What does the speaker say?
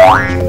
Wow.